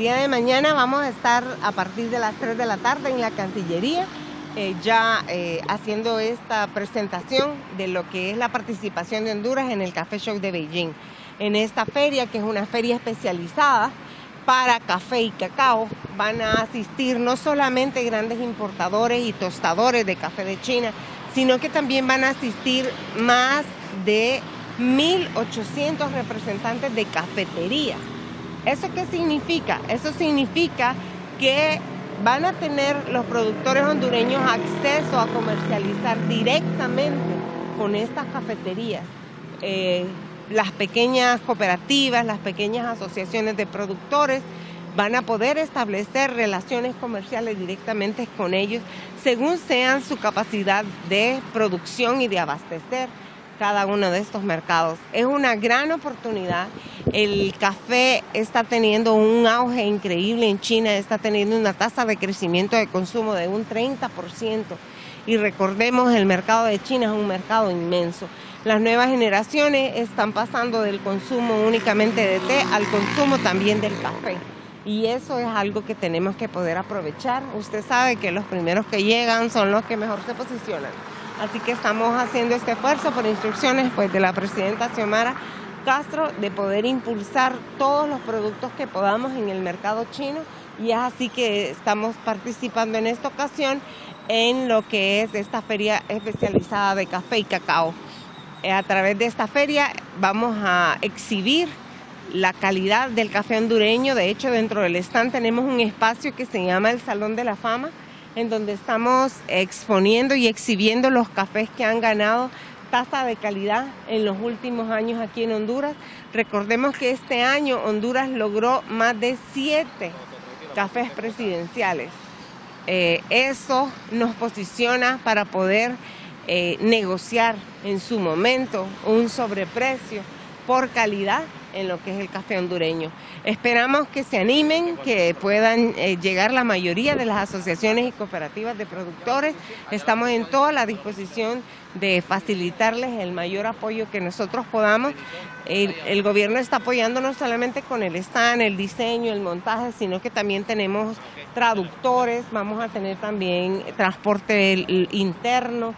Día de mañana vamos a estar a partir de las 3 de la tarde en la Cancillería, eh, ya eh, haciendo esta presentación de lo que es la participación de Honduras en el Café Show de Beijing. En esta feria, que es una feria especializada para café y cacao, van a asistir no solamente grandes importadores y tostadores de café de China, sino que también van a asistir más de 1.800 representantes de cafetería. ¿Eso qué significa? Eso significa que van a tener los productores hondureños acceso a comercializar directamente con estas cafeterías. Eh, las pequeñas cooperativas, las pequeñas asociaciones de productores van a poder establecer relaciones comerciales directamente con ellos según sean su capacidad de producción y de abastecer cada uno de estos mercados. Es una gran oportunidad. El café está teniendo un auge increíble en China, está teniendo una tasa de crecimiento de consumo de un 30%. Y recordemos, el mercado de China es un mercado inmenso. Las nuevas generaciones están pasando del consumo únicamente de té al consumo también del café. Y eso es algo que tenemos que poder aprovechar. Usted sabe que los primeros que llegan son los que mejor se posicionan. Así que estamos haciendo este esfuerzo por instrucciones pues, de la presidenta Xiomara Castro de poder impulsar todos los productos que podamos en el mercado chino y es así que estamos participando en esta ocasión en lo que es esta feria especializada de café y cacao. Eh, a través de esta feria vamos a exhibir la calidad del café hondureño. De hecho, dentro del stand tenemos un espacio que se llama el Salón de la Fama, en donde estamos exponiendo y exhibiendo los cafés que han ganado tasa de calidad en los últimos años aquí en Honduras. Recordemos que este año Honduras logró más de siete cafés presidenciales. Eh, eso nos posiciona para poder eh, negociar en su momento un sobreprecio por calidad en lo que es el café hondureño. Esperamos que se animen, que puedan eh, llegar la mayoría de las asociaciones y cooperativas de productores. Estamos en toda la disposición de facilitarles el mayor apoyo que nosotros podamos. El, el gobierno está apoyando no solamente con el stand, el diseño, el montaje, sino que también tenemos traductores, vamos a tener también transporte interno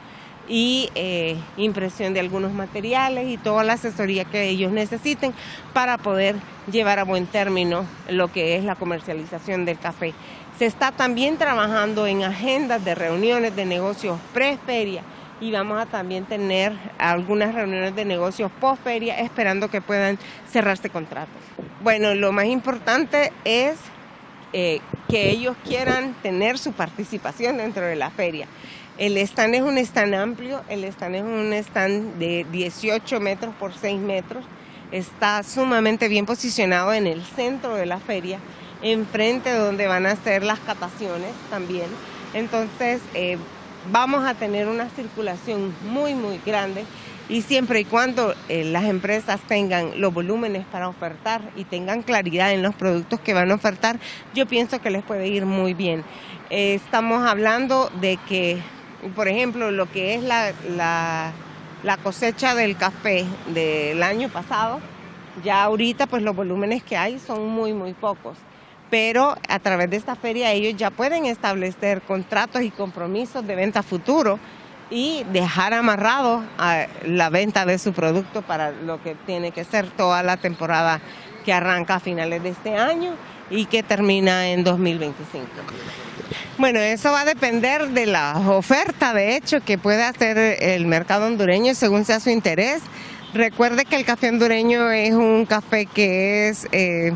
y eh, impresión de algunos materiales y toda la asesoría que ellos necesiten para poder llevar a buen término lo que es la comercialización del café. Se está también trabajando en agendas de reuniones de negocios pre-feria y vamos a también tener algunas reuniones de negocios post-feria esperando que puedan cerrarse contratos. Bueno, lo más importante es eh, que ellos quieran tener su participación dentro de la feria. El stand es un stand amplio, el stand es un stand de 18 metros por 6 metros, está sumamente bien posicionado en el centro de la feria, enfrente de donde van a ser las cataciones también. Entonces eh, vamos a tener una circulación muy, muy grande y siempre y cuando eh, las empresas tengan los volúmenes para ofertar y tengan claridad en los productos que van a ofertar, yo pienso que les puede ir muy bien. Eh, estamos hablando de que por ejemplo, lo que es la, la, cosecha del café del año pasado, ya ahorita pues los volúmenes que hay son muy, muy pocos. Pero a través de esta feria ellos ya pueden establecer contratos y compromisos de venta futuro y dejar amarrado la venta de su producto para lo que tiene que ser toda la temporada que arranca a finales de este año y que termina en 2025. Bueno, eso va a depender de la oferta, de hecho, que puede hacer el mercado hondureño según sea su interés. Recuerde que el café hondureño es un café que es eh,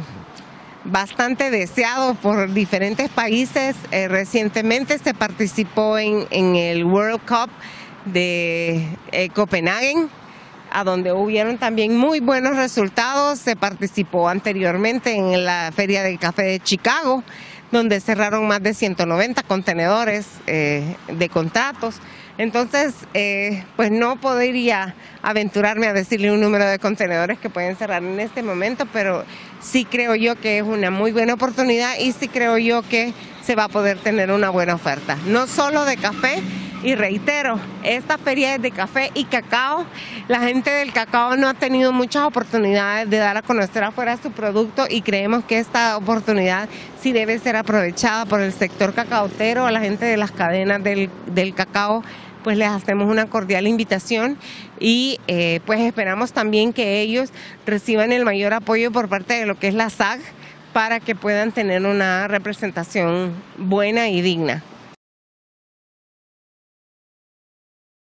bastante deseado por diferentes países. Eh, recientemente se participó en, el World Cup de eh, Copenhague a donde hubieron también muy buenos resultados. Se participó anteriormente en la Feria del Café de Chicago, donde cerraron más de 190 contenedores eh, de contratos. Entonces, eh, pues no podría aventurarme a decirle un número de contenedores que pueden cerrar en este momento, pero sí creo yo que es una muy buena oportunidad y sí creo yo que se va a poder tener una buena oferta, no solo de café, Y reitero, esta feria es de café y cacao. La gente del cacao no ha tenido muchas oportunidades de dar a conocer afuera su producto y creemos que esta oportunidad sí debe ser aprovechada por el sector cacaotero, a la gente de las cadenas del, del cacao pues les hacemos una cordial invitación y eh, pues esperamos también que ellos reciban el mayor apoyo por parte de lo que es la SAG para que puedan tener una representación buena y digna.